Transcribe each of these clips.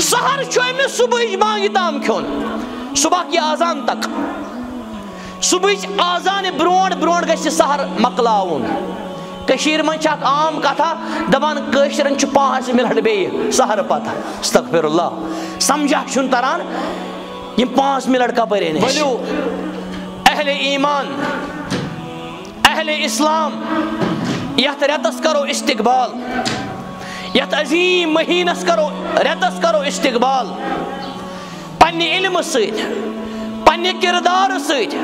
سہر چھو صبح بانگی تام کھون صبح کی آزان تک صبح آزان برونڈ برونڈ گھس سہر مکلاون کشیر من چھ عام کتھا دپان کشرن چھ پانچ منٹ بیٚیہِ سہر پتہ استغفر اللہ سمجھا چھُنہٕ تران یم پانچ منٹ کپٲرۍ أنۍ أسۍ اہل ایمان اہل اسلام یتھ رٮ۪تس کرو استقبال یتھ عظیم مہینس کرو رٮ۪تس کرو استقبال. پننہِ علمہٕ سۭتۍ پننہِ کردارٕ سۭتۍ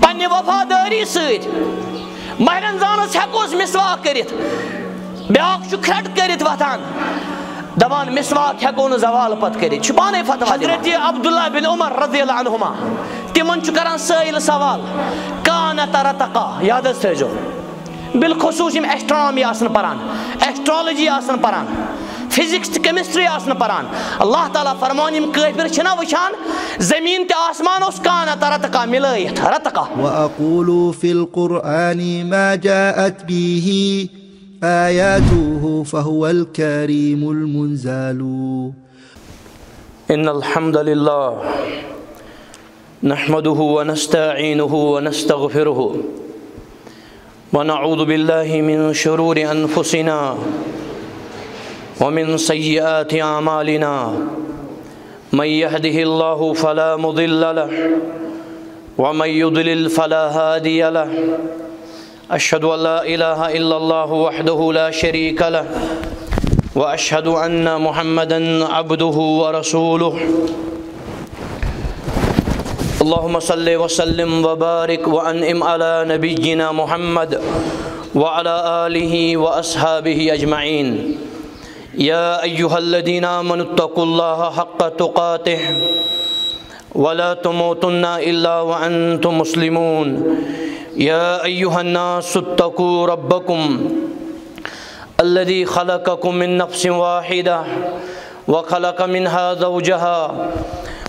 پننہِ وفادٲری سۭتۍ ماہ رمضانس ہٮ۪کو مسواک کٔرِتھ بیاکھ چھُ کھرٛٹ کٔرِتھ وۄتھان دپان مسواک ہٮ۪کو نہٕ زوال پتہٕ کٔرِتھ چھُ پانے فتوا حضرت عبداللہ بن عمر رضی اللہ عنہما تمن چھُ کران سٲیل سوال کانت رتقا یاد حظ بالخصوص یم ایسٹرانامی آسن پران ایسٹرالجی آسن پران فزکس تہ کیمسٹری آسن پران اللہ تعالیٰ فرمان یم کٲفر چھنا وٕچھان زمین تہ آسمان کانت رتقا ملٲیِتھ رتقا وأقول في القرآن ما جاءت به آياته فهو الكريم المنزال إن الحمد لله نحمده ونستعينه ونستغفره. ونعوذ بالله من شرور أنفسنا ومن سيئات أعمالنا. من يهده الله فلا مضل له ومن يضلل فلا هادي له. أشهد أن لا إله إلا الله وحده لا شريك له وأشهد أن محمدا عبده ورسوله. اللهم صل وسلم وبارك وأنعم على نبينا محمد وعلى آله وأصحابه أجمعين. يا أيها الذين آمنوا اتقوا الله حق تقاته ولا تموتن إلا وأنتم مسلمون. يا أيها الناس اتقوا ربكم الذي خلقكم من نفس واحدة وخلق منها زوجها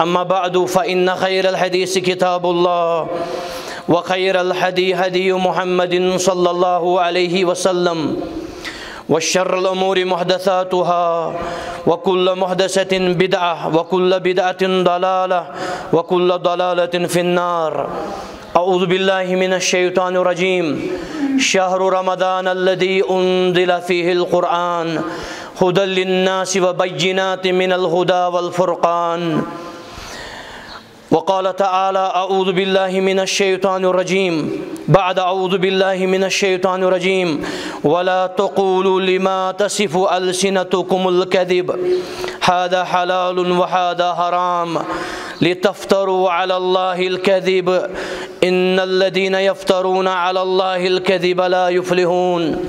أما بعد فإن خير الحديث كتاب الله وخير الهدي هدي محمد صلى الله عليه وسلم والشر الأمور محدثاتها وكل محدثة بدعة وكل بدعة ضلالة وكل ضلالة في النار. أعوذ بالله من الشيطان الرجيم. شهر رمضان الذي أنزل فيه القرآن هدى للناس وبينات من الهدى والفرقان. وقال تعالى أعوذ بالله من الشيطان الرجيم. بعد أعوذ بالله من الشيطان الرجيم. ولا تقولوا لما تصف ألسنتكم الكذب. هذا حلال وهذا حرام. لتفتروا على الله الكذب. إن الذين يفترون على الله الكذب لا يفلحون.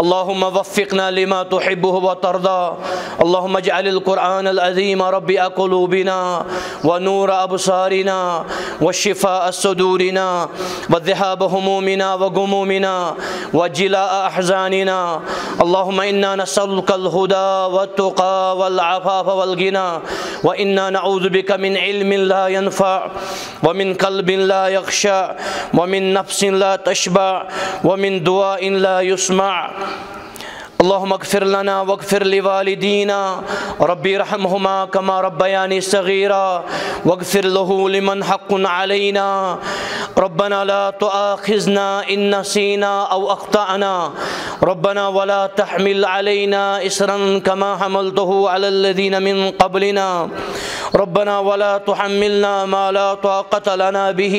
اللهم وفقنا لما تحبه وترضى. اللهم اجعل القرآن العظيم ربي قلوبنا ونور أبصارنا والشفاء صدورنا وذهاب همومنا وغمومنا وجلاء أحزاننا. اللهم إنا نسألك الهدى والتقى والعفاف والغنى وإنا نعوذ بك من علم لا ينفع ومن قلب لا يخشى ومن نفس لا تشبع ومن دعاء لا يسمع. Thank you. اللهم اغفر لنا واغفر لوالدينا. ربي ارحمهما كما ربياني صغيرا. واغفر له لمن حق علينا. ربنا لا تؤاخذنا إن نسينا أو أخطأنا. ربنا ولا تحمل علينا إسرا كما حملته على الذين من قبلنا. ربنا ولا تحملنا ما لا طاقة لنا به.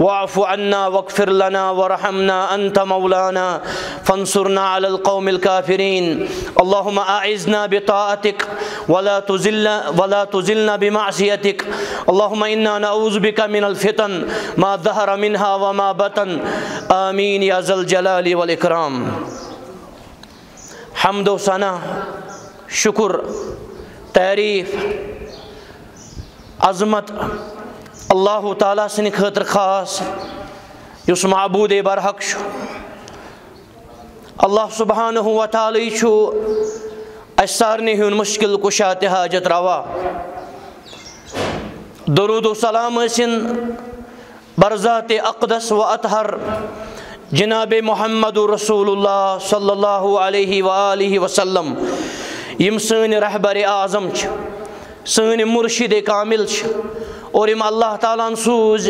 واعف عنا واغفر لنا وارحمنا أنت مولانا. فانصرنا على القوم الكافرين. الكافرين. اللهم أعزنا بطاعتك ولا تزل ولا تزلنا بمعصيتك. اللهم إنا نعوذ بك من الفتن، ما ظهر منها وما بطن. آمين يا ذا الجلال والإكرام. حمد و ثنا شکر، تعریف، عظمت. اللہ تعالیٰ سن خاطر خاص. اس معبود برحق شو. اللہ سبحانہ و تعالی اس سارنی ہن مشکل کشات حاجت روا۔ درود و سلام سن برزات اقدس و اطہر جناب محمد رسول اللہ صلی اللہ علیہ وآلہ وسلم۔ یم سن رہبر اعظم سن مرشد کامل اور یم اللہ تعالیٰ سوز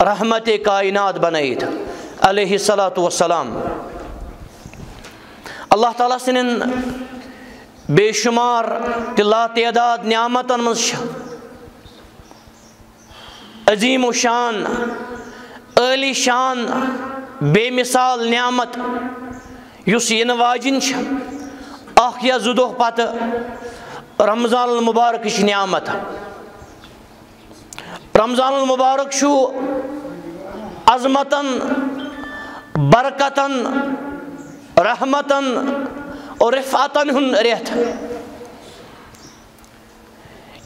رحمت کائنات بنائیت۔ علیہ صلاۃ وسلام اللہ تعالیٰ سن بے شمار تلا تعداد نعمتن مز عظیم و شان علی شان، بے مثال نعمت۔ اس ین واجن اخ یا زٕ دۄہ رمضان المبارکٕچ نعمت۔ رمضان المبارک چھُ عظمتن برکتن رحمتن اور رفعتن ہُنٛد رٮ۪تھ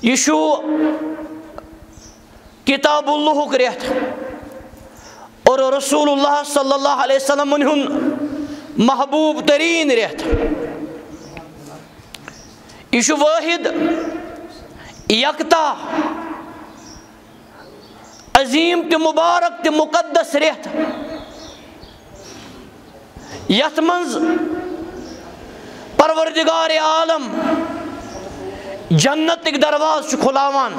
یہِ چھُ کتاب اللہُک رٮ۪تھ اور رسول اللہ صلی اللہ علیہ وسلم ہُنٛد محبوب تریٖن رٮ۪تھ یہ واحد، یکتا، عظیم تہ مبارک تہ مقدس ریت یت منز پروردگار عالم جنتک درواز کھلاوان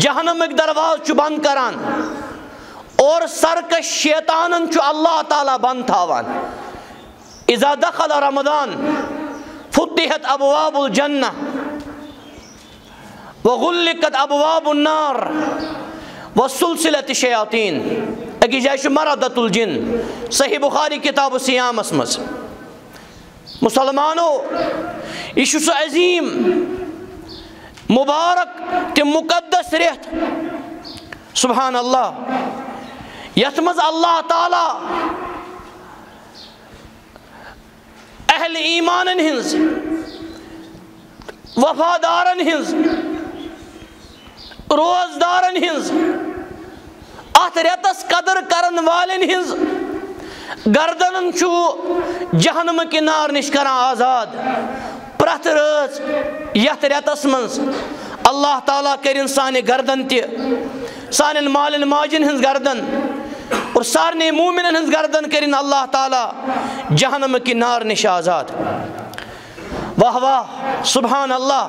جہنمک دروازہ بند کران، اور سرکش شیطانن اللہ تعالیٰ بند تھاوان۔ اذا دخل رمضان، فتحت ابواب الجنہ، وغلقت ابواب النار، وسلسلت الشیاطین اکی جائے مردت الجن۔ صحیح بخاری کتاب سیام اسمس مسلمانو یہ سو عظیم، مبارک تم مقدس ریت۔ سبحان اللہ یتمز اللہ تعالی اہل ایمان ہنز، وفادارن ہنز، روزدارن ہنز۔ ات ریتس قدر کرن والن ہنز گردن چھو جہنم کی نار نش کران آزاد۔ پرت رز یت ریتس منز اللہ تعالیٰ کرن سانہ گردن تہ سان مالن ماجن ہنز گردن اور سارے مومن ہنز گردن کرن اللہ تعالیٰ جہنم کی نار نش آزاد۔ واہ واہ، سبحان اللہ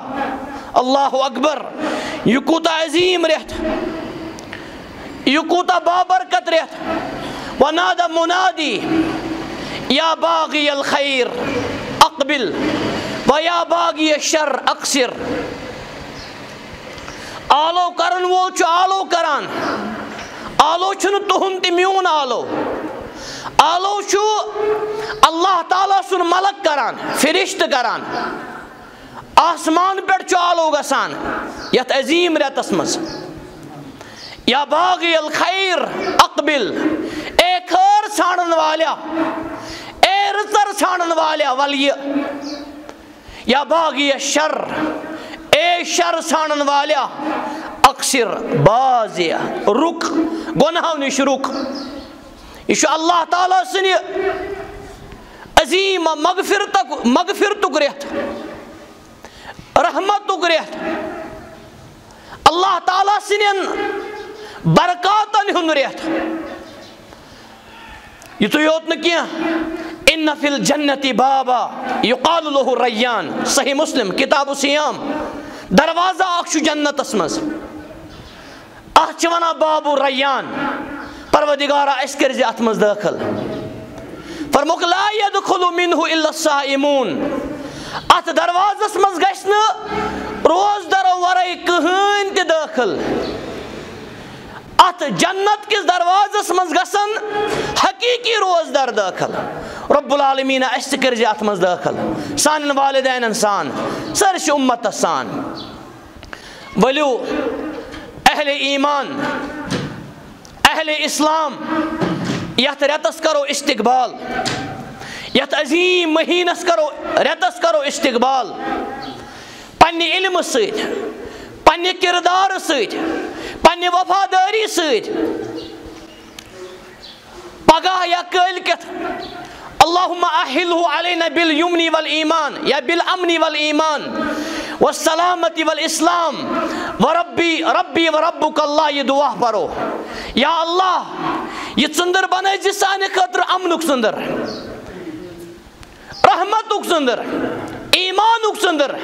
اللہ اکبر، یہ کوتا عظیم ریت یہ کوتا بابرکت ریت ونادى منادی، یا باغی الخیر، اقبل ویا باغی الشر، اقصر۔ آلو کرن وول چھو آلو کران۔ آلو چھنو تہن تی میون آلو۔ آلو چھو اللہ تعالیٰ سن ملک کران، فرشت کران۔ آسمان پر چھو آلو گسان۔ یت عظیم ریتس مز یا باغی الخیر، اقبل. اے خیر سانن والیا، اے رزر سانن والیا ولی. یا باغی الشر اے شر سانن والیا. اکثر بازیا رک گناہ نش رک یہ اللہ تعالیٰ سن عظیم مغفرت مغفرتک ریت رحمتک ریت اللہ تعالیٰ سن برکاتن ہن ریت یہ تو یوت نہ ان فی الجنت بابا یقال له ریان. صحیح مسلم، کتاب سیام دروازہ اکھ جنت اسمز اتھ ونا باب ریان. پروردگارا اس کر زی اتمز داخل. فرموک لا يدخل منه الا الصائمون. ات دروازس مز گشن، روز در ورے کہن تی داخل. ات جنت کس دروازس من گسن؟ حقیقی روزدار داخل. رب العالمین اس کرز ات من داخل. سان والدین سان سرس امت سان ولو، اہل ایمان، اہل اسلام، یت رتس کرو استقبال. یت عظیم مہینس کرو، رتس کرو استقبال. پنہ علم ست پنہ کردار ست پنہ وفاداری ست پگہ یا کلکت اللہم احلہ علینا بالیمنی والایمان یا بالامنی والایمان والسلامتی والاسلام وربی ربی وربک اللہ یہ دعا پرو یا اللہ یہ ژندر بنائی زِ سانہِ خٲطرٕ امنُک ژندر رحمتُک ژندر ایمانُک ژندر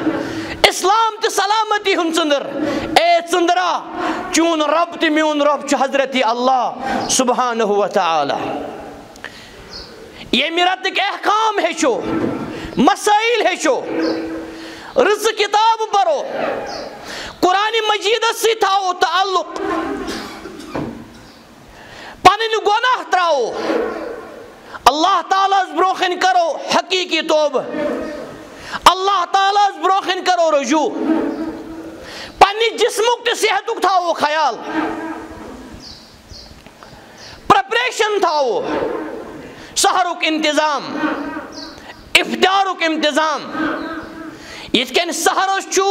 اسلام تہٕ سلامتی ہُنٛد ژندر اے ژندرا چون رب تہٕ میون رب چھُ حضرت اللہ سبحانہ و تعالی ییٚمہِ رتٕکۍ احکام ہیٚچھو مسٲیل ہیٚچھو رٕژٕ کِتابہٕ پرو قرآنِ مجیٖدس سۭتۍ تھاوو تعلق۔ پنٕنۍ گۄناہ تراوو اللہ تعالیٰ ہس کرو، حقیٖقی توبہٕ۔ اللہ تعالیٰ ہس برونٛہہ کرو رجوع۔ پننہِ جسمُک تہِ صحتُک تھاوو خیال۔ پریپریشن تھاوو سہرُک انتظام۔ افطارُک انتظام۔ یِتھ کٔنۍ سہرس چھُ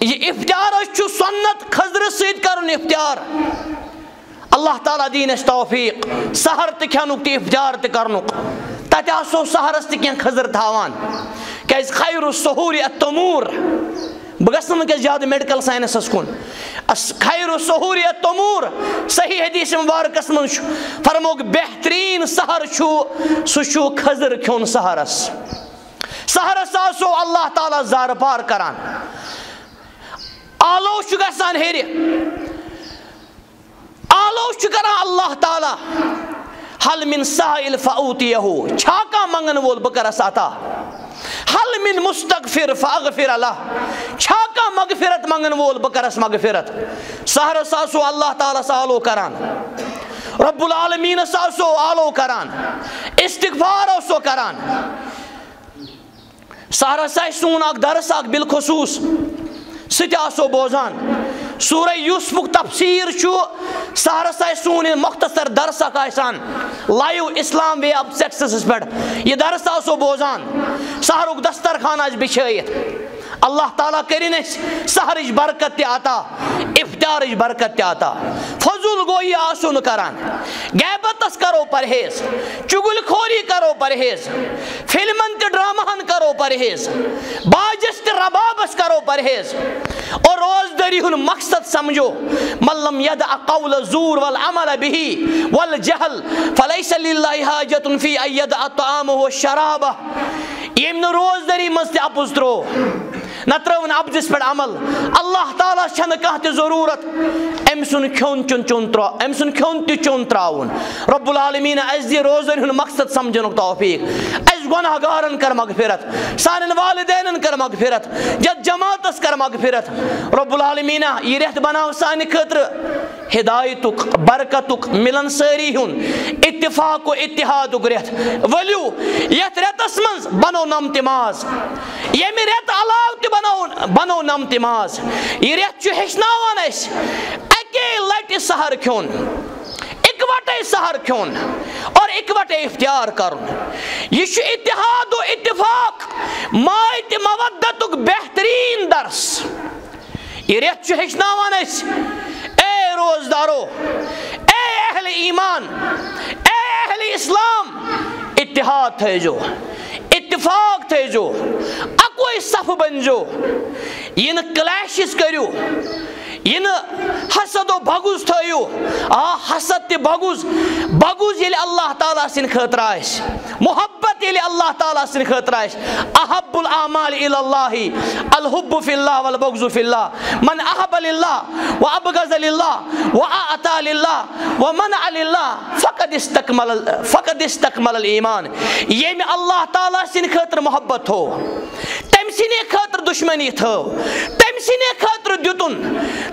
یہِ افطارس چھُ سۄنت خزرٕ سۭتۍ کرُن افطار۔ اللہ تعالیٰ دین اس توفیق۔ سہر تہ کھنک تہ افجار تتہ آسو سہرس تہ کین خزر تھاوان۔ کیاز خیر السحور التمور۔ بہ گژھنہٕ وٕنکٮ۪س زیادٕ میڈِکل ساینسس کُن۔ خیر السحور التمور۔ صحیح حدیث مبارکس منٛز چھُ فرموک بہتریٖن سہر چھُ سُہ چھُ خزر کھیوٚن سہرس۔ سہرس آسو اللہ تعالیٰ زارٕ پار کران۔ آلو چھُ گژھان ہیٚرِ آلو کران اللہ تعالیٰ۔ حل من سائل فاوتیہو، چھاکا منگن وول بکرس عطا حل من مستغفر فاغفر اللہ چھاکا مغفرت منگن وول بکرس مغفرت۔ سہر ساسو اللہ تعالیٰ سالو کران۔ رب العالمین ساسو آلو کران۔ استغفار سو کران۔ سہر سا سون اک درس اک بالخصوص سہ آسو بوزان۔ سورہ یوسفک تفسیر سہرس سون مختصر درس اخان لائیو اسلام وے آف سیکسس پہ یہ درس آسو بوزان۔ سہرک دسترخان آس بچھائیت۔ اللہ تعالیٰ کرن اس سہرچ برکت تہ عطا افطارچ برکت تہ عطا فضول گوئی آسو نہ کران غیبتس کرو پرہیز، چگل خوری کرو پرہیز، فلمن تہ ڈرامہن کرو پرہیز باجس تہ ربابس کرو پرہیز۔ اور روزداری ہن مقصد سمجھو ملم ید قول الزور والعمل به والجهل فليس لله حاجة في ان يدع طعامه والشرابه یم روزداری مست اپز ترو نہ ترون ابدس پہ عمل اللہ تعالیٰ چھن کھانا تہ ضرورت. ام سن کھون چون چون ترا ام سن کھون تہ چون تراون رب العالمین اس دی روزن ہن مقصد سمجھنک توفیق۔ اس گناہ گارن کر مغفرت، سانن والدینن کر مغفرت، جد جماعتس کر مغفرت۔ رب العالمین یہ رہت بناو سانہ خاطر ہدایتک، برکتک ملن ساری ہن۔ اتفاق و اتحاد رت ولو یت رتس من بنو نمتماز یم رت علاوہ تہ بنو بنو نمتماز یہ رت ہچناوان اس۔ اکے لٹہ سہر کھیون اکوٹے سہر کھیون اور اکوٹے اختیار کرن یہ اتحاد و اتفاق مائت مودتک بہترین درس۔ یہ رت ہچناوان اس۔ اے روزدارو، اے اہل ایمان، اے اہل اسلام، اتحاد تھے جو۔ اتفاق تھے جو اکوئی صف بن جو یہ کلیشز کریو یہ حسد و بغض تھو آ، حسد تہ بغض بغض یل اللہ تعالیٰ سن خاطر آس محبت یل اللہ تعالیٰ سن خاطر آس احب الاعمال الى اللہ الحب فی اللہ والبغض فی اللہ۔ من احب للہ وابغض للہ واعطى للہ ومنع للہ، فقد استکمل فقد استکمل الایمان۔ یم اللہ تعالیٰ سن خاطر محبت ہو تم سنے خاطر دشمنی تھو تم سنے خاطر دیتن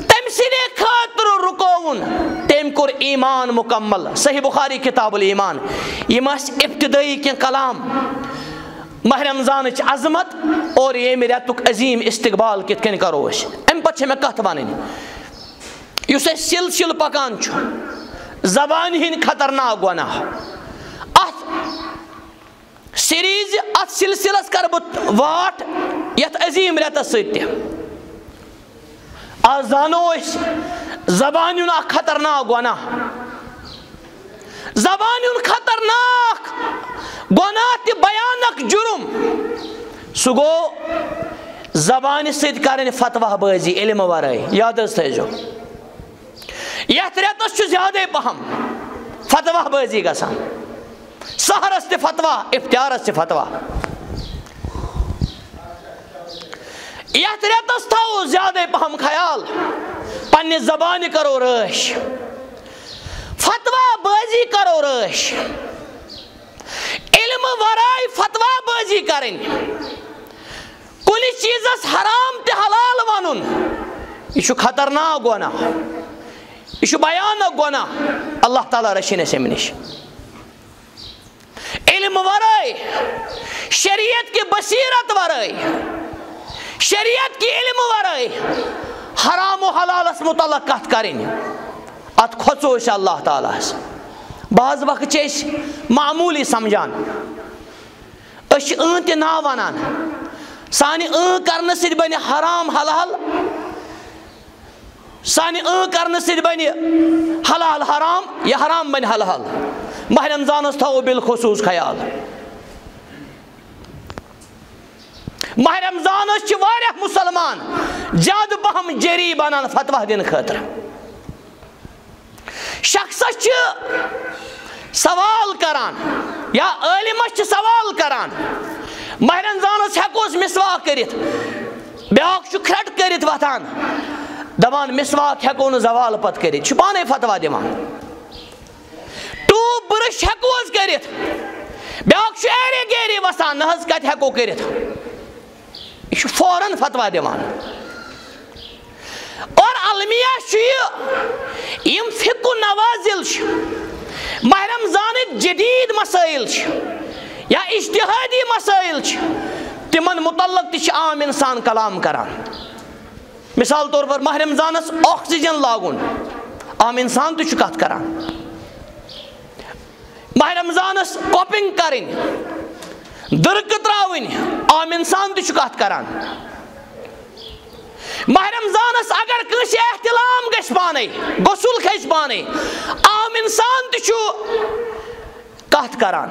تم سنے خاطر رکو تم کور ایمان مکمل، صحیح بخاری کتاب الایمان۔ یم ابتدائی کی کلام۔ ماہ رمضان عظمت اور یہ رتک عظیم استقبال کت کن کرو ام پتہ میں کت ون اس سلسل پکان زبان ہند خطرناک گناہ۔ سیریز ات سلسلس کر بہ واٹ یت عظیم رتس ست آز زانو زبان اخ خطرناک گناہ۔ زبان خطرناک گناہ تہ بیانک جرم۔ سہ گو زبان ست کرن فتوہ بازی علم ورائے یاد تھو یت رتس زیادہ پہم فتوہ بازی گسان سہرس تہ فتوہ افتیارس تہ فتوہ یت رتس تھو زیادہ پہم خیال۔ پنہ زبان کرو رش۔ فتوا بازی کرو رش۔ علم ورائے فتوا بازی کریں کل چیزس حرام تہ حلال ون یہ خطرناک گناہ۔ یہ بیانک گناہ۔ اللہ تعالیٰ رچھن اس نش علم ورائے شریعت کی بصیرت ورائے شریعت کی علم ورائے حرام و حلالس متعلق کت کریں ات کھوچو اس اللہ تعالیٰ اس۔ بعض وقت اس معمولی سمجھان۔ اس ان تہ نا ونان سانہ ان کرنے ست بنہ حرام حلال۔ سانہ ان کرنے ست بنہ حلال حرام یا حرام بنہ حلال ماہ رمضانس تھو بالخصوص خیال ماہ رمضانس واریاہ مسلمان زیادہ پہم جری بنان فتوہ دن خاطر شخصس سوال کران یا عالمس سوال کران ماہ رمضانس ہیکوس مسواک کرت بیاکھ کھرٹ کرت وتھان دپان مسواک ہیکو نہ زوال پت کرت پانے فتوا دِوان ٹوٗپ برش ہیکوس کرت بیاکھ ایرے گیری وسان نہ حظ کت ہیکو کرت۔ یہ فوراً فتوا دِوان اور المیہ یم فکو نوازل ماہ رمضان جدید مسائل یا اشتہادی مسائل تمن متعلق تہ عام انسان کلام کران۔ مثال طور پر ماہ رمضانس آکسیجن لاگن عام انسان تہ کت کران ماہ رمضانس کوپنگ کریں درک تراؤن عام انسان تہ کت کران ماہ رمضانس اگر کنس احتلام گھ پانے غسل کھس پانے عام انسان تہ کت کران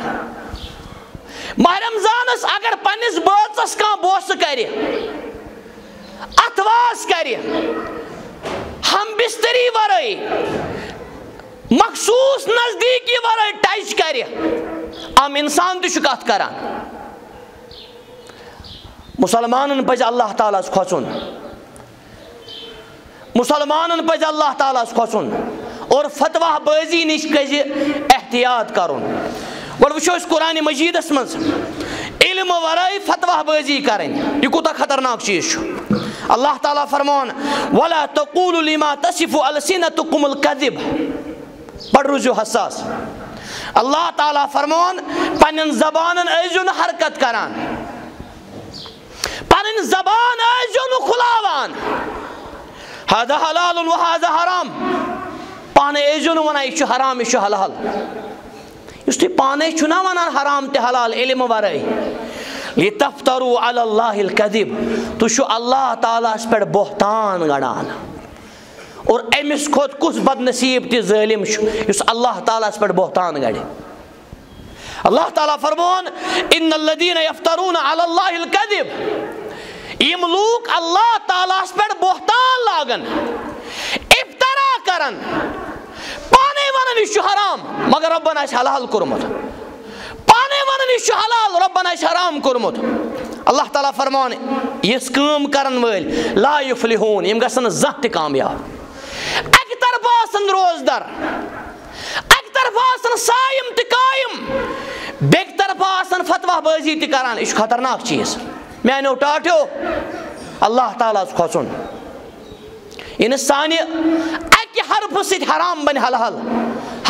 ماہ رمضانس اگر پنس بٲژس کانٛہہ بوسہٕ کرِ اتواس کرِ ہم بستری ورٲے مخصوص نزدیکی ورٲے ٹچ کرِ عام انسان تہ کت کران۔ مسلمانن پزِ اللہ تعالیٰ کھوژُن مسلمان پہ اللہ تعالیٰ کھسن اور فتوہ بازی نش پز احتیاط کرن۔ گو وچو قرآن مجیدس من علم ورائے فتوہ بازی کریں یہ کوتا خطرناک چیز اللہ تعالیٰ فرمان ولا تقول لما تصف السنتكم الكذب۔ بڑ روزو حساس۔ اللہ تعالیٰ فرمان پنن زبانن ایزون حرکت کران۔ پنن زبان ایزون کھلاوان۔ هذا حلال وهذا حرام۔ پانے ایزو نو ونان یہ حرام یہ حلال۔ اس تی پانے چھنا ونان حرام تے حلال، علم ورائے لتفتروا علی اللہ الكذب تو شو اللہ تعالیٰ اس پر بہتان گڑان۔ اور امس کھوت کس بد نصیب تی ظالم شو، اس اللہ تعالیٰ اس پر بہتان گڑے اللہ تعالیٰ فرمون ان الذين يفترون على الله الكذب یم لوک اللہ تعالیٰ پہ بہتان لاگن، ابترا کرن پانے ونن یہ حرام، مگر ربن آس حلال کورمت پانے ونن یہ حلال ربن آس حرام کورمت اللہ تعالیٰ فرمان یس کام کرن ول لا یفلحون یم گژھن زانٛہہ تہِ کامیاب اکہِ طرفہٕ آسن روزدر اکہِ طرفہٕ آسن سایم تہِ قایم بیٚکہِ طرفہٕ آسن فتوہ بٲزی تہِ کران یہِ چھُ خطرناک چیٖز میانو ٹاٹو اللہ تعالیٰ کھوژن یہ سانہ اکہ حرف ست حرام بن حل حل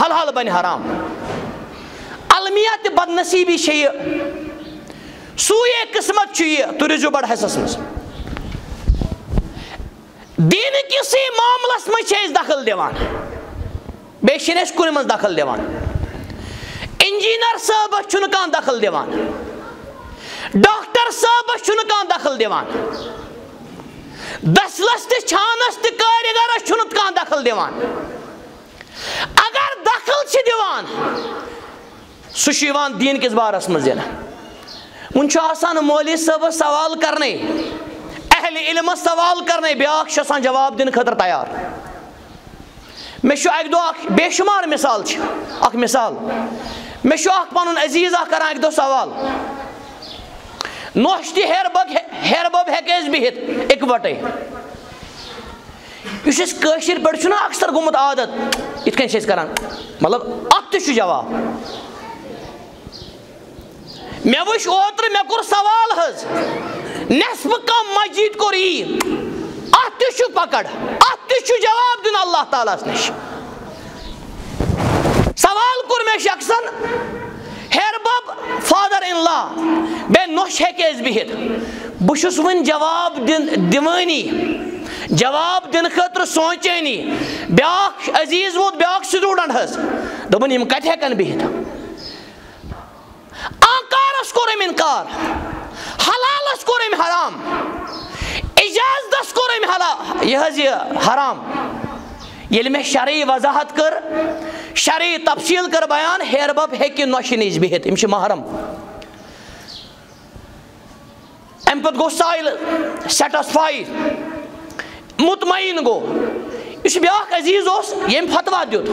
حل حل بن حرام المیہ تہ بد نصیبی یہ سوئے قسمت یہ تھی روزو بڑ حصس مز دین کسی معاملس مز دخل دیوان. بیشن اس کن من دخل دیوان. انجینئر صاحب چھن کان دخل دیوان. ڈاکٹر صاحب چھن کان دخل دیوان. دسلس تہ چھانس تہ کارگرس چھن کان دخل دیوان. اگر دخل چھ دیوان سہ دین کس بارس مز ون آسان مولوی صاحب سوال کرنے، اہل علم سوال کرنے بیاکھ آسان جواب دن خطر تیار۔ میں اک دو بے شمار مثال اک مثال۔ میں اک پن عزیز اخ کر اک دو سوال۔ نوش تہ ہیر بب ہیر بب ہیکہ بہت اکوٹے اس پہ اکثر گومت عادت۔ ات کن کران مطلب ات تہ جواب۔ مے وچ اوتر مے کور سوال حظ نصف کم مسجد کور ای ات تہ پکڑ ات تہ جواب دین اللہ تعالیٰ نش۔ سوال کور مے شخصن، ہیر بب، فادر ان لا بے نوش ہے بہت بہس ون جواب دن دیوانی جواب دن خطر سوچانی بیاکھ عزیز ووت، بیاکھ سٹوڈنٹ حظ۔ دپن یم کتہ ہیکن بہت کور ام انکار حلالس کور ام حرام اجازتس کور ام حلال، یہ جی یہ حرام۔ یل میں شرعی وضاحت کر، شرعی تفصیل کر بیان ہیر بب ہیکہ نوشی نش بہت ام محرم ام پت گو سائل سیٹسفائی مطمئن گو۔ اس بیاکھ عزیز اس یم فتوا دیت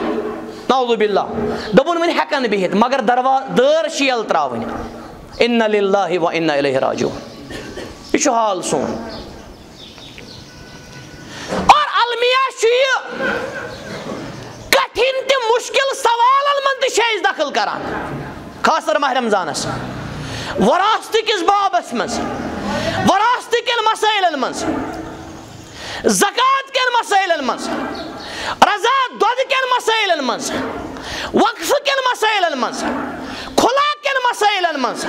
نعوذ باللہ۔ دبن ون ہیکن بہت مگر دروا دار شیل تراون ان للہ و انا الیہ راجعون یہ حال سون اور المیہ یہ کٹھن تہ مشکل سوالن من تہ دخل کران خاص طور ماہ رمضانس وراثت کس بابس مز وراثت کن مسائلن مز زکات کن مسائلن مز رضا دود کن مسائلن مز وقف کن مسائلن مز کھلا مسائلن مز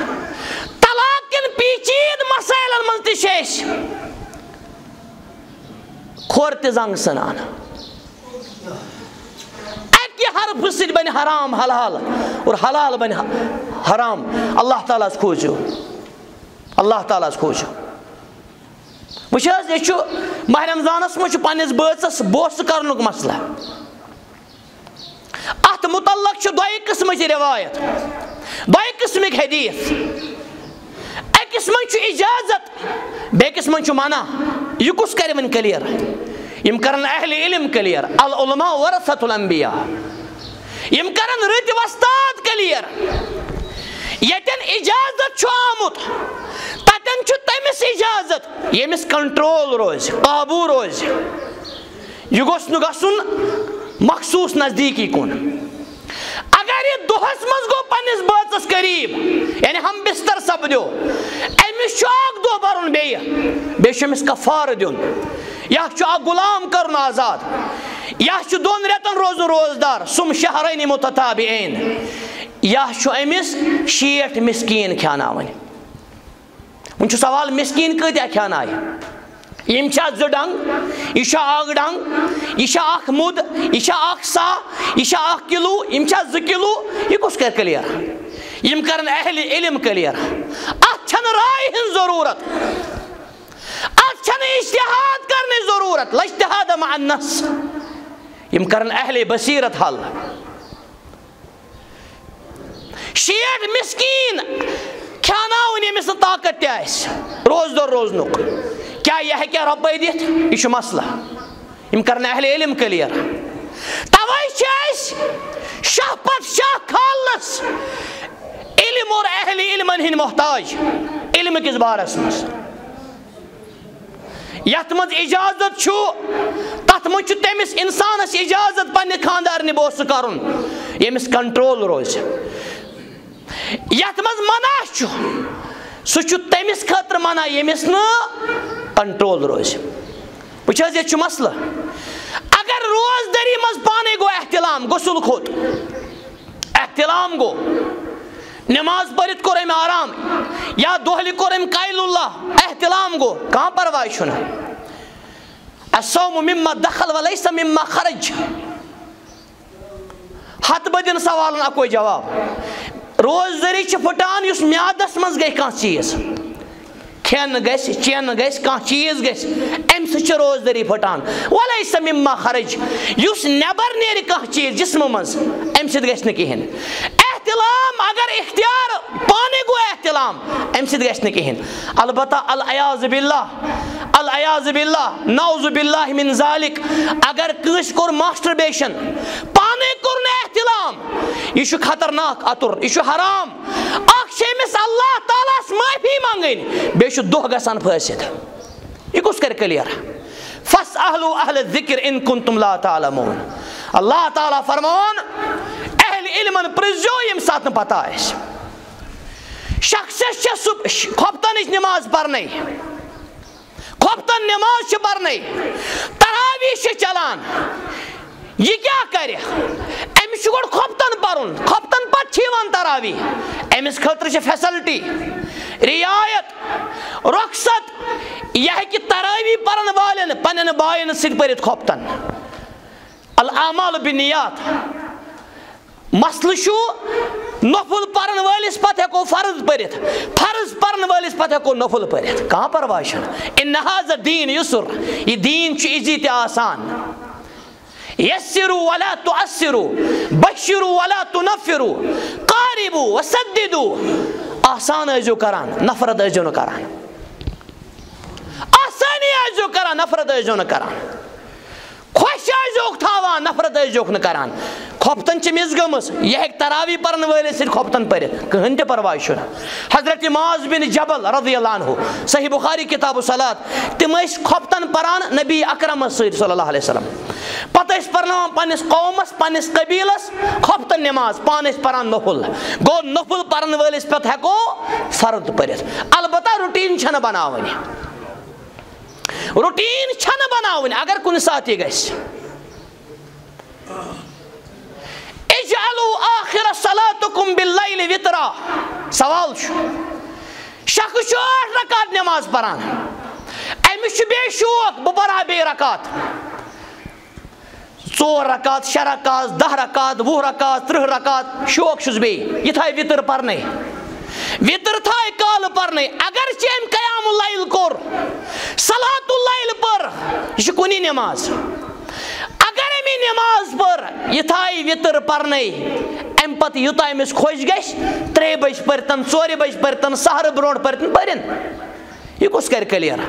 طلاق کن پیچید مسائلن مز تشیش کھور تزنگ سنان۔ اکی حرف سید بن حرام، حلال۔ اور حلال بن حرام۔ اللہ تعالیٰ کھوجو اللہ تعالیٰ کھوجو وچ یہ ماہ رمضانس مجھ پنس بچس بوس کرن مسئلہ۔ ات متعلق دے قسم روایت۔ دے قسمک حدیث اکس من اجازت بیکس من منع یہ کس کر ون کلیر یم کرن اہل علم کلیر العلماء ورثت الانبیاء یم کرن رت وستاد کلیر یتن اجازت آمت تتن تمس اجازت یمس کنٹرول روز قابو روز یہ گوس گھن مخصوص نزدیکی کن اگر یہ دہس مز گو پنس بچس قریب. یعنی ہم بستر سپدو امس اخ دہ برن بی بیس کفار دن یا غلام کرن آزاد. یا دون ریتن روزن روزدار. سم شہرین متتابعین. یا امس شیٹ مسکین کھانا ون سوال مسکین کتیا کھانائے یم زٕ ڈنگ یہ اگ ڈنگ یہ اخ مد یہ اخ سا یہ اخ کلو یم زٕ کلو یہ کس کر کلیر یم کرن اہل علم کلیر ات چھن رائے ہن ضرورت ات چھن اجتہاد کرنے ضرورت لجتہاد مع النص یم کرن اہل بصیرت حل شیٹ مسکین کھاناون یمس طاقت تہ روز دور روزنک کیا یہ کیا ربے دت یہ مسئلہ۔ یم کرن اہل علم کلیر توے شاہ پت شاہ کھالنس علم اور اہل علمن ہن محتاج۔ علم کس بارس مز یت مز اجازت چھو، تت مز تمس انسانس اجازت پنہ خاندار نبوس کرن۔ یمس کنٹرول روز۔ یت مز منع چھو سہ تمس خاطر منع یمس نا کنٹرول روز۔ وچ یہ مسئلہ اگر روزدری مز پانے گو احتلام غسل کھوت احتلام گو نماز پرت کور ام آرام۔ یا دہلی کور ام قائل اللہ احتلام گو کہاں پرواہ چھنا الصوم مما دخل وليس مما خرج۔ ہت بدن سوالن اکوے جواب۔ روزدری چھ پھٹان یس میادس مز گئی کان چیز۔ کھین گس چین گس کان چیز گس ام س روزدری پھٹان۔ وليس مما خرج۔ یس نبر نیر کان چیز جسم مز ام س گس نہ کہین احتلام، اگر اختیار، پانے گو احتلام ام س گس نہ کہین البتہ العیاذ باللہ العیاذ باللہ، نعوذ باللہ من ذالک۔ اگر کس کور ماسٹربیشن، پانے کور نہ احتلام یہ خطرناک اتر یہ حرام اخ شیمس اللہ تعالیٰ معافی منگن بیش دہ گسان پھسد یہ کس کر کلیئر فس اہلو اہل ذکر ان کنتم لا تعلمون اللہ تعالیٰ فرمون اہل علمن پرزیو یم سات پتہ آس شخص کھپتنچ نماز پرنے کھپتن نماز پرنے تراوی چلان یہ کیا کرے؟ امس گوڑ کھپتن پرن کھپتن پت چیوان تراوی۔ امس خطر چھ فیسلٹی، رعایت، رخصت، یہ ہے تراوی پرن والن، پنن بائن سید پرت کھپتن الاعمال بنیات مسل شو نفل پرن والس پتہ ہیکو فرض پرت فرض پرن والس پتہ ہیکو نفل پرت کہاں پرواہ چھن ان هذا دین یسر۔ یہ دین چھ ایزی تے آسان۔ یسروا ولا تعسروا بشروا ولا تنفروا، قاربوا وسددوا. آسان ازو کران، نفرت ازو نہ کران. آسانی ازو کران، نفرت ازو نہ کران. خوش ازوک تھاوان نفرت ازوک نہ کران. کھوپتن چھ مز گمس یہ ہیک تراوی پرن ولے سر کھوپتن پر کہن تہ پرواہ چھنا حضرت معاذ بن جبل رضی اللہ عنہ، صحیح بخاری کتاب الصلاۃ تم اس کھوپتن پران نبی اکرم صلی اللہ علیہ وسلم. پتہ اس پرناوان پنس قومس پنس قبیلس کھوپتن نماز پانس پران نفل۔ گو نفل پرن ولس پت ہیکو فرد پرت البتہ روٹین چھن بناونی روٹین چھن بناونی اگر کن ساتھ یہ گژھِ۔ اجعلوا آخر صلاتكم باللیل وطرا۔ سوال شو شخص چھو آٹھ رکات نماز پران۔ امس چھو بے شوق، بہ پرہا بے رکات ژور رکات شےٚ رکات دہ رکات وُہ رکات ترٕہ رکات شوق چھُس بیٚیہِ یہِ تھایہِ وِتٕر پرنے وِتٕر تھایہِ کالہٕ پرنے اگر ژےٚ أمۍ قیام اللیل کوٚر صلات اللیل پٔر، یہِ چھِ کُنی نٮ۪ماز اگر امی نماز پر یہ تھائی وطر پرنے ام پت یوتا امس خوش گش ترے بج پرتن ژور بج پرتن، سہر برونٹ پرتن پرن یہ کس کر کلیر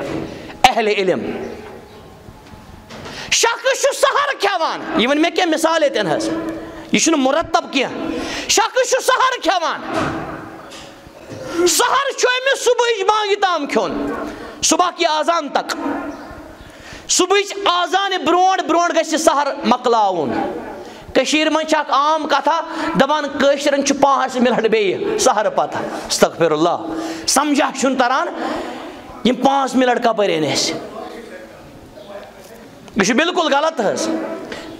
اہل علم۔ شخص سہر کھیوان یہ ون مے کیا مثال تن ہس یہ چھن مرتب کیا شخص سہر کھیوان سہر چھ امس صبح بانگی تام کھون صبح کی آزان تک صبح آزان برونٹ برونٹ گھس سہر مکلاون کشیر من چھ عام کتھا دپان کشرن چھ پانچ منٹ بیٚیہِ سہر پتہ استغفر اللہ سمجھا چھُنہٕ تران یم پانچ منٹ کپٲرۍ أنۍ اَسہِ یہ چھُ بالکل غلط حس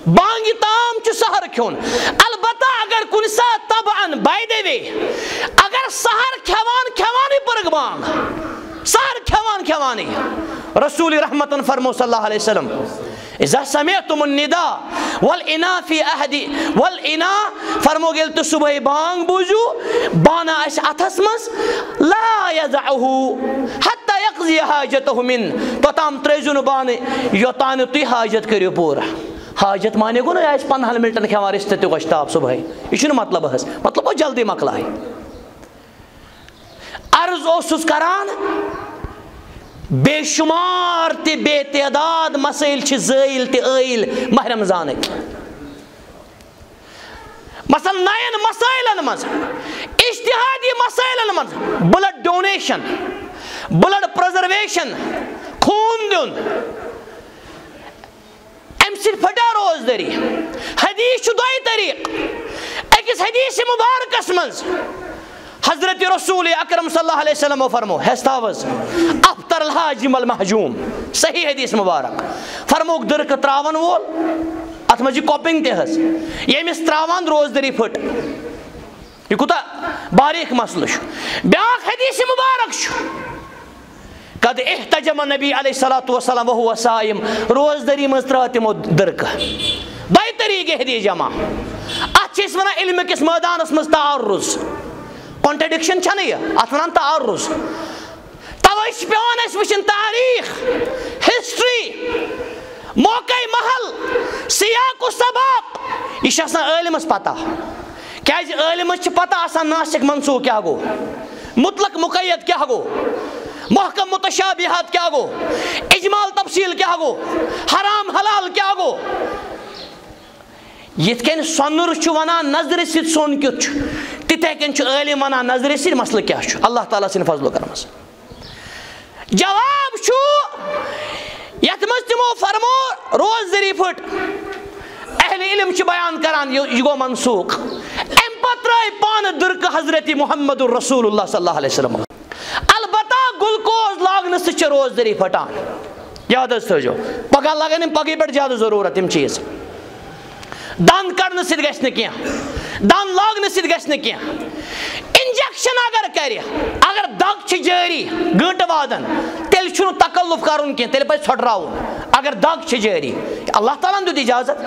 بانگہِ تام چھُ سہر کھیوٚن۔ البتہ اگر کُنہِ ساتہٕ طبعن بائی دے وے، اگر سحر کھیوان کھیوانی پرگ بانگ۔ سحر کھیوان کھیوانی۔ رسول رحمتن فرمو صلی اللہ علیہ وسلم۔ اذا سمعتم النداء والانا في احد والانا فرمو گل تو صبح بانگ بوزو بانا اس اتھس مس، لا يدعه حتى يقضي حاجته من. توتام تریزن بان یوتان تی حاجت کریو پورا. حاجت مانے گو نا اس پندہ منٹن کھوار اس تے گوشتاب صبح یہ چھنہ مطلب ہس مطلب جلدی مکلائے عرض اوسس کران بے شمار تی بے تعداد مسائل چھ زائل تی عائل ماہ رمضانک مثلا نائن مسائلن مز اجتہادی مسائلن مز بلڈ ڈونیشن، بلڈ پرزرویشن، خون دیون ام سر پھٹا روز دری، حدیث چھ دوئی طریق، اکس حدیث مبارکس مز حضرت رسول اکرم صلی اللہ علیہ وسلم فرمو ہستاوز افطر الحاجم المحجوم، صحیح حدیث مبارک۔ فرموک درک تراون وول ات مجھ کوپنگ تہ حس یمس تراوان روزدری پھٹ۔ یہ کوتا باریک مسئلہ چھو بیاکھ حدیث مبارک چھو قد احتجم نبی علیہ الصلوۃ والسلام وهو صائم روزدری مز ترا تمو درکہ دای طریقے حدیث جمع۔ ات چھ ونا علم کس میدانس مز تعرض کانٹرڈکشن چھنہ یہ ات ونان تعرض توے چھ پیون اس وچن تاریخ ہسٹری موقع محل سیاق و سباق یہ آسان علمس پتہ کیاز علمس چھ پتہ آسان ناسک منسوخ کیا گو مطلق مقید کیا گو محکم متشابہات کیا گو اجمال تفصیل کیا گو حرام حلال کیا گو یت کن سونر ونان نظر ست سون کت تتھے کن عالم ونان نظر ست مسئلہ کیا اللہ تعالیٰ سن فضل و کرمس جواب یت مز تمو فرمو روز ذری پھٹ اہل علم چھ بیان کران یہ گو منسوخ ام پترائی پان درک حضرت محمد الرسول اللہ صلی اللہ علیہ وسلم البتہ گلکوز لاگن سے روز ذری پھٹان یاد تھو پگہ لگن پگہ پہ زیادہ ضرورت تم چیز دند کڑنے ست گھس کی دند لاگنے ست گھس کی انجیکشن اگر کر اگر دگ چھ جاری گنٹ وادن، تیل چھو تکلف کرن کی تیل پہ ژھٹراؤن اگر دگ چھ جاری، اللہ تعالیٰ دیت اجازت۔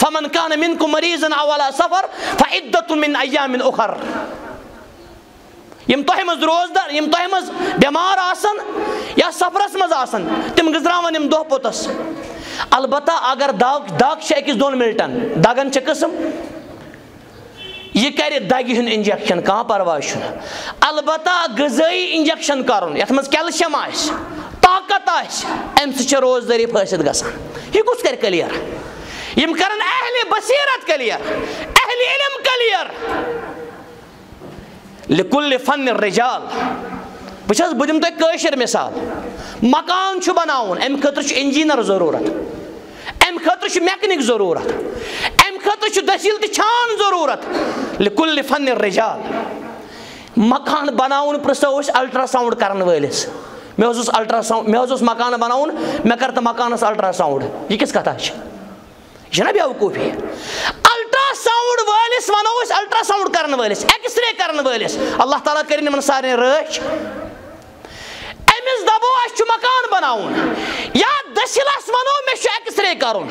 فمن کان منکم مریضا او علی سفر فعدت من ایام اخر۔ یم تہ مز روزدار یم تہ مز بیمار آسن یا سفرس مز آسن، تم گزراون یم دہ پوتس۔ البتہ اگر دگ دگ چھ أکِس دۄن مِنٹن، دگن چھ قسم۔ یہ کرِ دگہِ ہُنٛد انجیکشن، کانٛہہ پرواے چھُنہٕ۔ البتہ غذٲیی انجیکشن کرُن، یتھ منٛز کیلشیم آسہِ، طاقت آسہِ، امہِ سۭتۍ چھِ روزدٲری فٲصد گژھان۔ یہِ کُس کرِ کلیر یم کرن اہل بصیرت کلیر اہل علم کلیر لکل فن الرجال. بچھس بہٕ دِمہٕ تۄہہِ کٲشِر مثال. مکان چھُ بناوُن امہِ خٲطرٕ چھُ انجیٖنر ضروٗرت. امہِ خٲطرٕ چھُ میکنِک ضروٗرت. امہِ خٲطرٕ چھُ دٔسیٖل تہٕ چھان ضروٗرت. لِکُل فن الرجال. مکان بناوُن پرٛژھو أسۍ الٹرا ساوُنٛڈ کرن وٲلِس مےٚ حظ اوس الٹرا ساوُنٛڈ مےٚ حظ اوس مکان بناوُن مےٚ کر تہٕ مکانس الٹرا ساوُنٛڈ یہِ کِژھ کتھا چھِ یہ بیوقوفی الٹرا ساؤنڈ وٲلِس ونو أسۍ الٹرا ساؤنڈ کرن وٲلِس ایکس رے کرن وٲلِس اللہ تعالیٰ کٔرِنۍ یِمن سارنٕے رٲچھ أمِس دپو اَسہِ مکان بناوُن یا دٔسِلس ونو مےٚ ایکس رے کرُن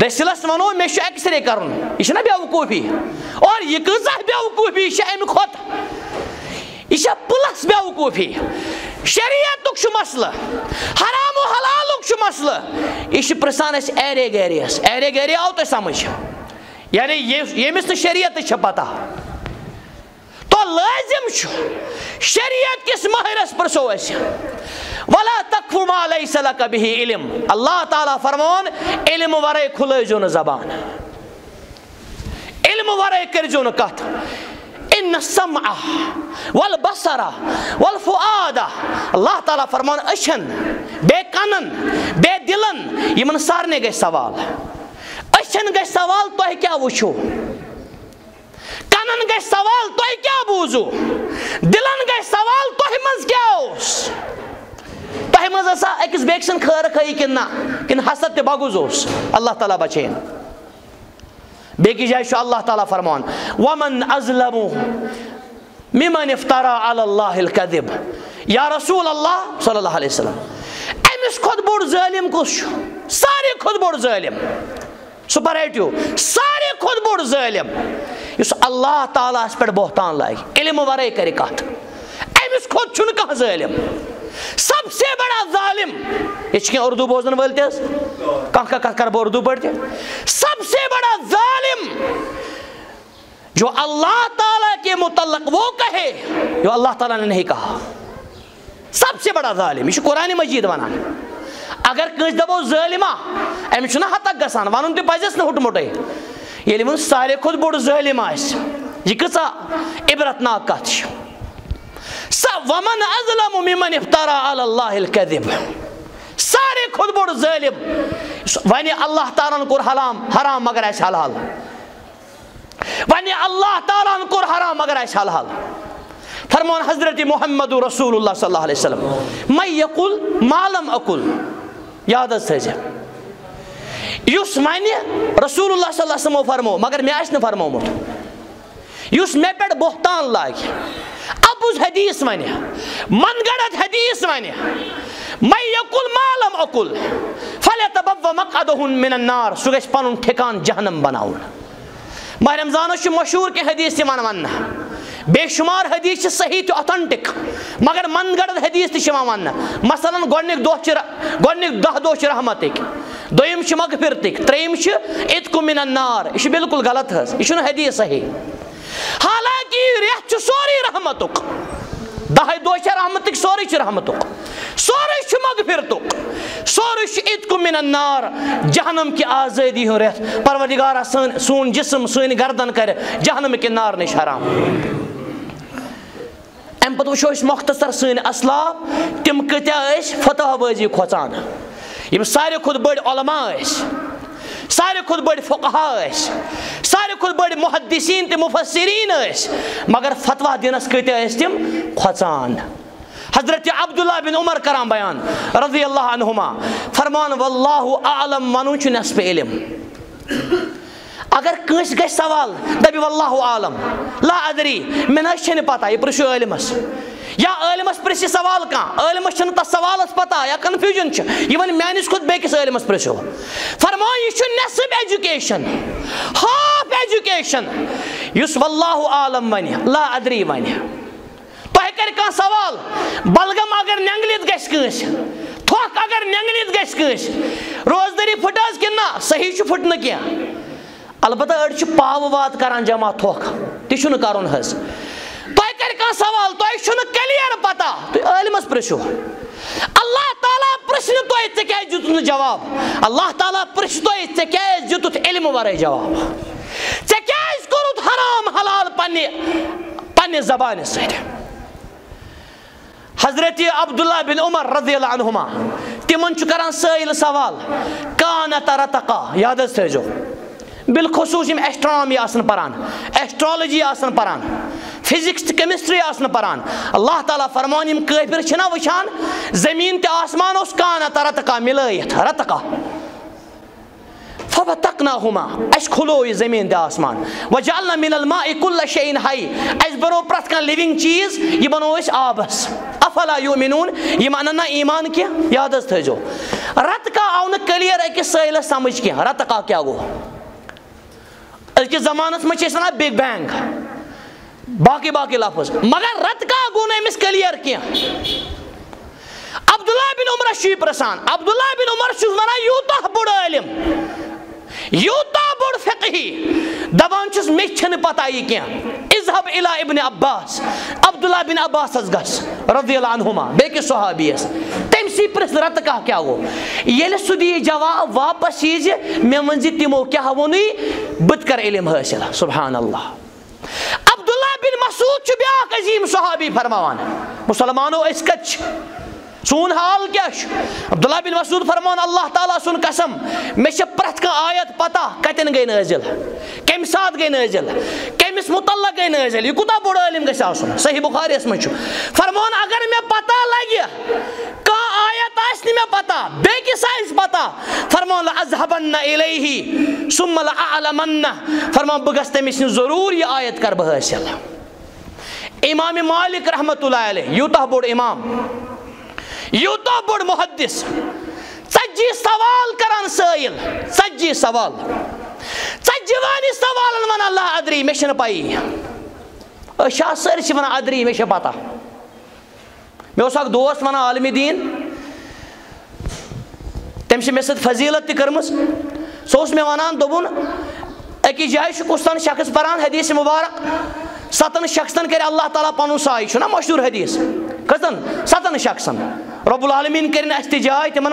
دٔسِلس ونو مےٚ ایکس رے کرُن یہِ چھنا بیوقوفی اور یہِ کۭژاہ بیوقوفی چھِ اَمہِ کھۄتہٕ یہ پلس بیوقوفی شریعتک مسئلہ حرام و حلالک مسئلہ یہ پرسان اس ایرے گیریس ایرے گیری آو تو سمجھ یعنی یمس تو شریعت پتہ تو لازم شریعت کس ماہرس پرسو اس ولا تکفو ما لیس لک به علم۔ اللہ تعالی فرمون علم ورے کھلے جو زبان۔ علم ورے کر جو کت۔ ان السمع والبصر والفؤاد۔ اللہ تعالیٰ فرمان اچھن بے کنن، بے دلن یمن سارنے گئے سوال۔ اچھن گئے سوال تو کیا وچھو کنن گئے سوال تو کیا بوزو دلن گئے سوال تو مز کیا اوس تہ مز اسا اکس بیکسن خیر خی کن نہ کن حسد تے بغض اوس اللہ تعالیٰ بچین بیکی جائے شو اللہ تعالیٰ فرمان ومن ازلم ممن افترا اللہ الكذب یا رسول اللہ صلی اللہ علیہ وسلم امس خود بوڑ ظالم کس چھو سارے خود بوڑ ظالم سپریٹیو سارے خود بوڑ ظالم اس اللہ تعالیٰ اس پر بہتان لائے علم ورے کرے کات امس خود چھن کہاں ظالم سب سے بڑا ظالم یہ اردو بوزن ول تیز کہاں کا کر اردو پڑھتے سب سے بڑا ظالم جو اللہ تعالیٰ کے متعلق وہ کہے جو اللہ تعالیٰ نے نہیں کہا سب سے بڑا ظالم یہ قرآن مجید ونان اگر کنس دپو ظالمہ امس چھنا حتک گژھان؟ ونن تہِ پزٮ۪س نہٕ ہُٹ مُٹے ییٚلہِ وۄنۍ ساروی کھۄتہٕ بوٚڑ ظٲلِم آسہِ، یہِ کۭژاہ عبرت ناک کتھ چھِ ومن ازلم ممن افترا علی اللہ الكذب۔ سارے خود بوڑ ظالم ونی اللہ تعالیٰ کور حرام حرام مگر اس حلال۔ ونی اللہ تعالیٰ کور حرام مگر اس حلال۔ فرمان حضرت محمد رسول اللہ صلی اللہ علیہ وسلم میں یقول مالم اقول یاد تھے اس ون رسول اللہ صلی اللہ وسلم فرمو، مگر مے آس فرمومت اس مے پہ بہتان لاگ ابوز حدیث ون من گڑت حدیث ون میں یقل مالم اکل فلے تبو مقدہ من النار سہ گژھِ پنُن ٹھِکان جہنم بناوُن ماہ رمضانس چھُ مشہوٗر کینٛہہ حدیث یِوان وَننہٕ بے شُمار حدیث چھِ صحیح تہٕ اوتھنٹِک مگر من گڑت حدیث تہِ چھِ یِوان وَننہٕ مثلاً گۄڈنِکۍ دۄہ چھِ گۄڈنِکۍ دہ دۄہ چھِ رحمتٕکۍ دوٚیِم چھِ مغفرتٕکۍ ترٛیٚیِم چھِ اِتکُ مِنن نار یہِ چھُ بِلکُل غلط حظ یہِ چھُنہٕ حدیث صحیح۔ حالانکہ یہ رٮ۪تھ چھُ سورُے رحمتُک۔ دہے دۄہ چھِ رحمتٕکۍ سورُے چھُ رحمتُک۔ سورُے چھُ مغفرتُک۔ سورُے چھُ اِتکُ مِنن نار جہنم کہِ آزٲدی ہُنٛد رٮ۪تھ پروردِگارا سٲنۍ سون جسم سٲنۍ گردن کرِ جہنم کہِ نار نِش حرام۔ اَمہِ پتہٕ وٕچھو أسۍ مۄختصر سٲنۍ اسلاف تِم کۭتیاہ ٲسۍ فتح بٲزی کھۄژان یِم ساروی کھۄتہٕ بٔڑۍ علما ٲسۍ ساروی کھۄتہٕ بٔڑۍ فقہا ٲسۍ ساروی کھۄتہٕ بٔڑۍ محدثیٖن تہِ مُفسریٖن ٲسۍ مگر فتوا دِنس کۭتیاہ ٲسۍ تِم کھۄژان حضرت عبداللہ بن عمر کران بیان رضی اللہ عنہما فرمان واللہ عالم ونُن چھُ نٮ۪صفہٕ علم اگر کٲنٛسہِ گژھِ سوال دَپہِ واللہ عالم لا ادری مےٚ نہ حظ چھَنہٕ پتہ، یہِ پرٛژھِو عٲلمس یا عٲلمس پرٛژھِ سوال کانٛہہ عٲلمس چھنہٕ تتھ سوالس پتہ، یا کنفیوٗجن چھِ۔ یہِ وَنہِ میانِس کھۄتہٕ بیٚکِس عٲلمس پرٛژھِو فرمان یہِ چھُ نٮ۪صٕب ایجوٗکیشن ہاف ایجوٗکیشن یُس واللہ عالم ونہِ لا ادری ونہِ تۄہہِ کرِ کانٛہہ سوال، بلغم اگر نینٛگلِتھ گژھِ کٲنٛسہِ تھۄکھ اگر نینٛگلِتھ گژھِ کٲنٛسہِ روزدٲری پھٕٹ حظ کِنہٕ نہ صحیح چھُ پھٕٹنہٕ کینٛہہ البتہ أڑۍ چھِ پاوٕ واد کران جمع تھۄکھ تہِ چھُنہٕ حظ۔ تۄہہِ کانٛہہ سوال؟ تۄہہِ چھُنہٕ کلیر پتہ۔ تُہۍ عٲلمس پرٛژھِو اللہ تعالیٰ پرٛژھِ نہٕ تۄہہِ ژےٚ نہٕ جواب؟ اللہ تعالیٰ پرٛژھِ تۄہہِ ژےٚ کیازِ دِتُتھ علمہٕ جواب؟ ژےٚ کیازِ کوٚرُتھ حرام حلال پننہِ پننہِ زبانہِ سۭتۍ؟ حضرت عبداللہ بن عمر رضی اللہ عنہما، تِمن چھُ کران سٲیِل سوال کانتا رتقا، یاد حظ تھٲیزیو۔ بالخصوٗص یِم ایسٹرانامی آسن پران ایسٹرالجی آسن پران فزِکس تہٕ کیمسٹری آسن پران۔ اللہ تعالیٰ فرمان یِم کٲفِر چھِنہ وٕچھان زٔمیٖن تہِ آسمان اوس کانتا رتقا مِلٲیِتھ رتقا فبتقنا ہُما اَسہِ کھُلو یہِ زٔمیٖن تہِ آسمان۔ وۄنۍ جلنا مِلل ما اِکُلہ شیٖن ہاے اَسہِ بَنوو پرٛٮ۪تھ کانٛہہ لِوِنٛگ چیٖز، یہِ بَنوو أسۍ آبس۔ افلا یوٗ مِنوٗن یِم نہ ایٖمان کینٛہہ یاد حظ تھٲیزیو رتقا آو نہٕ کٔلیر أکِس سٲیلس سمجھ کینٛہہ رتقا کیاہ گوٚو أزکِس زمانس منٛز چھِ أسۍ بِگ بینگ باقٕے باقٕے لفظ۔ مگر رت گوٚو نہٕ أمِس کلیئر کینٛہہ عبداللہ بِن عمرس چھُ یہِ پرژھان عبداللہ بِن عمر چھُس وَنان یوٗتاہ بوٚڑ عٲلِم یوٗتاہ بوٚڑ فِقہی دپان چھُس مےٚ چھنہٕ پتہ یہِ کینٛہہ اِظہب اِلا ابنِ عباس، عبداللہ بِن عباسس گژھ رضی اللہ عنہما بیٚکِس صحابیس تٔمۍ پرژھ رتہٕ کاہ کیاہ گوٚو ییٚلہِ سُہ دِی جواب واپس یی زِ مےٚ ؤنۍ زِ تِمو کیاہ ووٚنُے بہٕ تہِ کرٕ علم حٲصِل سبحان اللہ عبداللہ بِن مسوٗد چھُ بیاکھ عظیٖم صحابی فرماوان مُسلمانو أسۍ کتہِ چھِ سون حال کیاہ چھُ عبداللہ بِن مسوٗد فرمان اللہ تعالیٰ سُنٛد قسم مےٚ چھِ پرٛٮ۪تھ کانٛہہ آیت پتہ کتٮ۪ن گٔے نٲزِل کمہِ ساتہٕ گٔے نٲزِل کٔمِس مُتعلق گٔے نٲزِل یہِ کوٗتاہ بوٚڑ عٲلِم گژھِ آسُن صحیح بُخارِیس منٛز چھُ فرمان اگر مےٚ پتہ لگہِ کانٛہہ آیت آسہِ نہٕ مےٚ پتہ بیٚکِس آسہِ پتہ فرمان ازہبن نہ اِلہی سُمل فرمان بہٕ گژھٕ تٔمِس نِش ضروٗر یہِ آیت کرٕ بہٕ حٲصِل اِمامِ مالِک رحمتہ اللہ علیہ یوٗتاہ بوٚڑ اِمام۔ یوٗتاہ بوٚڑ محدِس ژتجی سوال کران سٲیِل ژتجی سوال ژتجی وانی سوالن ونان اللہ ادری مےٚ چھنہٕ پایی أسۍ چھِ آز سٲرسٕے ونان ادری مےٚ چھِ پتہ مےٚ اوس اکھ دوس ونان عالمِ دیٖن تٔمۍ چھِ مےٚ سۭتۍ فضیٖلت تہِ کٔرمٕژ سُہ اوس مےٚ ونان دوٚپُن أکِس جایہِ چھُ کُستان شخص پران حدیٖث مُبارک ستن شخصن کرِ اللہ تعالیٰ پنُن سایہِ چھُنہ مشہوٗر حدیٖث کٔژن ستن شخصن رۄب العالمیٖن کٔرِنۍ اَسہِ تہِ جاے تِمن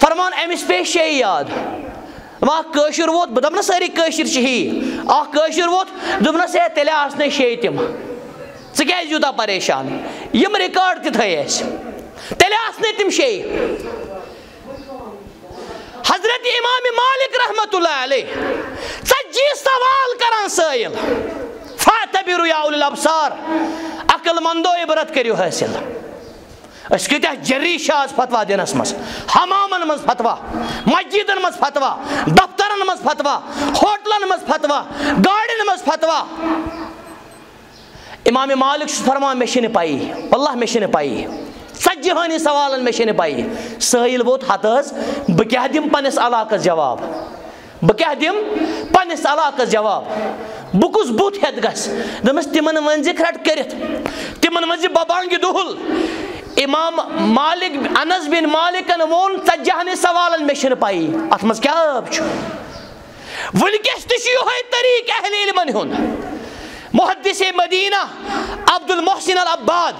فرمان أمِس پیٚیہِ شے یاد۔ وۄنۍ اکھ کٲشُر ووت بہٕ دَپہٕ نہٕ سٲری کٲشِر چھِ ہی ووت دوٚپنَس ہے تیٚلہِ آسنَے شے تِم۔ ژٕ کیازِ پریشان؟ یِم رِکاڈ تہِ تھٲے اَسہِ تیٚلہِ آسنَے تِم شے۔ حضرت اِمامِ مالِک رحمتُ اللہ علیہ ژَتجی سوال کران سٲیِل فاتبِرُ یا الابسار عقل مندو عبرت کٔرِو حٲصِل اس کتیا جری شاز فتوا دینس مز حمامن مز فتوا مسجدن مز فتوا دفترن مز فتوا ہوٹلن مز فتوا گاڑین مز فتوا امام مالک فرمان میں چھنہ پائی، واللہ میں چھنہ پائی. ژتجی سوالن میں چھنہ پائی. سہیل ووت ہتھ حظ بہ کیا دم پنس علاقس جواب. بہ کیا دم پنس علاقس جواب. بہ کس بت ہیت گس. دمس تمن ونزک رٹ کرت. تمن ونز ببانگی دہل. امام مالک انس بن مالکن وون ژتجی سوالن میں چھنہ پائی۔ ات مز کیا آب چھ ونکس تہ یہ طریق اہل علمن ہند محدث مدینہ عبد المحسن العباد،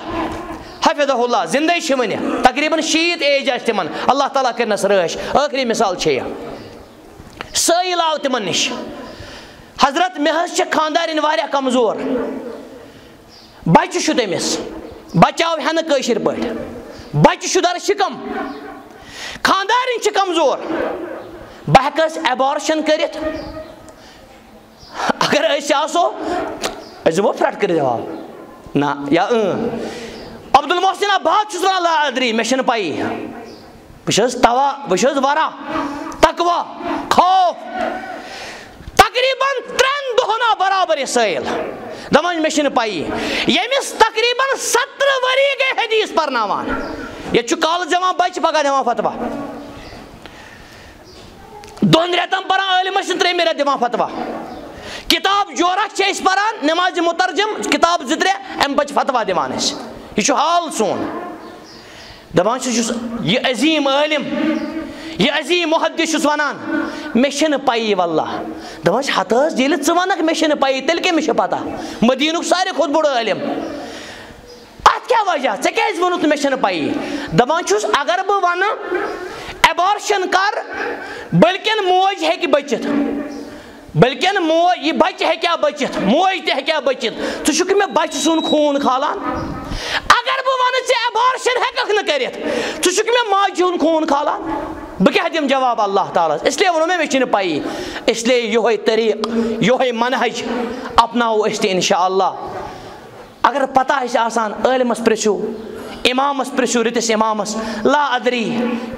حفظہ اللہ، زندہ ون تقریباً شیت ایج آس تمن۔ اللہ تعالیٰ کرنس رش ٲخری مثال چھ یہ سٲیل آو تمن نش۔ حضرت مے حظ خاندارن واریاہ کمزور۔ بچہ چھُ تٔمِس۔ بچہ آو ہٮ۪نہٕ کٲشِر پٲٹھۍ بچہ چھُ در شِکم خاندارن چھِ کمزور بہٕ ہٮ۪کس ایبارشن کٔرِتھ اگر أسۍ آسو أسۍ دِمو فرٹ کٔرِتھ جواب نہ یا اۭں عبد المحسن آباد چھُس وَنان لا ادری مےٚ چھَنہٕ پَیی بہٕ چھُس توا بہٕ چھُس وَرا تقوا خوف تقریٖباً ترٛٮ۪ن دۄہَن آو برابر یہِ سٲیِل دَپان مےٚ چھِنہٕ پَیی ییٚمِس تقریٖباً سَترٕ ؤری گٔے حدیٖث پَرناوان ییٚتہِ چھُ کالہٕ دِوان بَچہِ پَگاہ دِوان فتوا دۄن رٮ۪تَن پَران عٲلمَس چھِ ترٛیٚیِمہِ رٮ۪تہٕ دِوان فتوا کتاب جورہ چھِ أسۍ پَران نٮ۪مازِ مُترجم، کِتاب زٕ ترٛےٚ اَمہِ پَتہٕ فتوا دِوان أسۍ یہ چھُ حال سون۔ دپان چھُس یہ عظیٖم عٲلِم یہ عظیٖم محدِث چھُس وَنان مےٚ چھِنہٕ پَیی واللہ۔ دپان چھِ ہتہٕ حظ ییٚلہِ ژٕ وَنکھ مےٚ چھِنہٕ پَیی تیٚلہِ کٔمِس چھِ پَتہ مدیٖنُک ساروی کھۄتہٕ بوٚڑ عٲلِم اَتھ کیٛاہ وجہ؟ ژےٚ کیٛازِ ووٚنُتھ مےٚ چھَنہٕ پَیی دپان چھُس اگر بہٕ وَنہٕ ایبارشن کر بٔلکٮ۪ن موج ہیٚکہِ بٔچِتھ بلکہ موج، یہ بچہ ہیٚکیا بٔچِتھ موج تہِ ہیٚکیا بٔچِتھ ژٕ چھُکھ مےٚ بچہِ سُنٛد خوٗن کھالان اگر بہٕ وَنہٕ ژےٚ ایبارشن ہیٚککھ نہٕ کٔرِتھ ژٕ چھُکھ مےٚ ماجہِ ہُنٛد خوٗن کھالان بہ کیٛاہ دِمہٕ جواب اللہ تعالیٰ اس لیے ووٚنو مےٚ مےٚ چھِنہٕ پَیی اسلیے یِہوے طریٖق یِہوے منہج اپناوو أسۍ تہِ اِنشاء اللہ اگر پتہ آسہِ آسان عٲلمَس پرژھو امامس پرٛژھِو رٕتِس امامس. لا ادری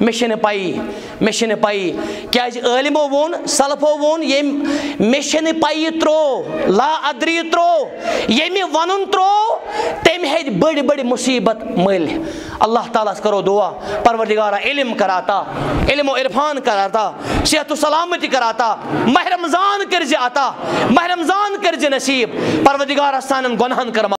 مےٚ چھِنہٕ پَیی مےٚ چھِنہٕ پَیی کیٛازِ عٲلمو ووٚن، سلفو ووٚن ییٚمۍ مےٚ چھِنہٕ پَیی ترٛوو لا ادری ترٛوو ییٚمہِ وَنُن ترٛوو تٔمۍ ہیٚتہِ بٔڑۍ بٔڑۍ مُصیٖبت مٔلۍ اللہ تعالیٰ ہَس کَرو دُعا. پروردِگارا علم کراتا، علم و عرفان کراتا، صحت و سلامتی کراتا ماہ رمضان عطا ماہ رمضان کٔرۍ زِ نصیٖب. پروردِگارا سانٮ۪ن گۄنہَن کٔر